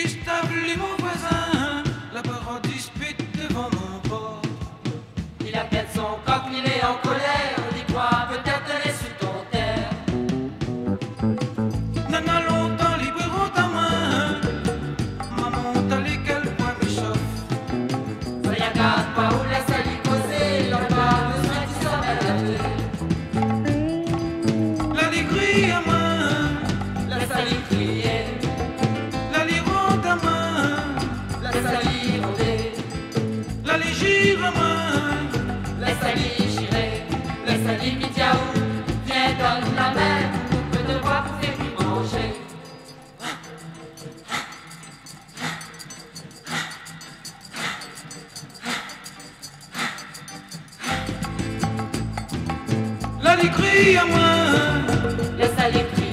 Gustave Lee, mon voisin, la parole dispute devant mon port. Il appelle son coq, il est en colère. Dis quoi, peut-être elle est sur ton terre. Nana longtemps libéraux ta main. Maman, t'as lesquels points m'échauffe. Soyez garde, pas où laisse aller causer. L'on pas besoin sommeil à deux. La ligrie à main, Laisse aller crier, La ligrie à main, Laisse aller crier,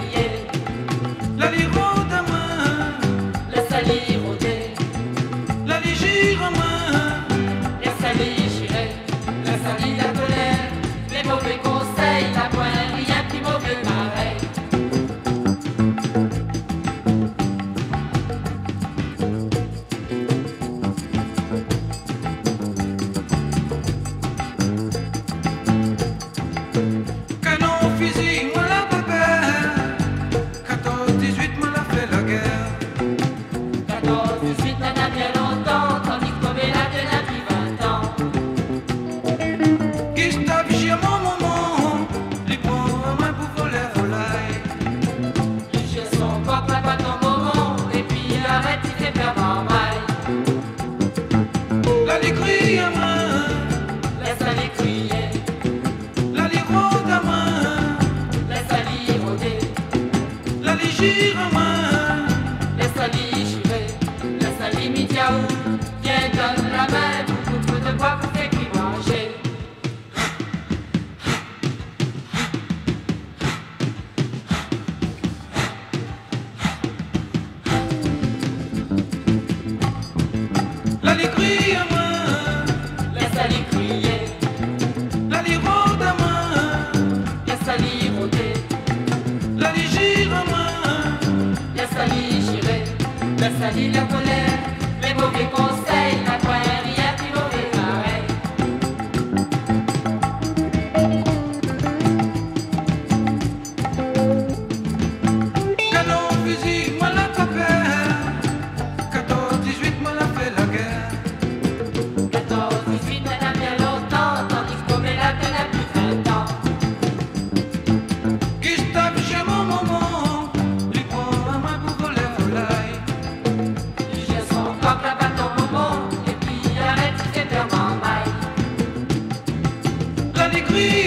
la légire à main. laisse aller chirer, laisse aller la. me.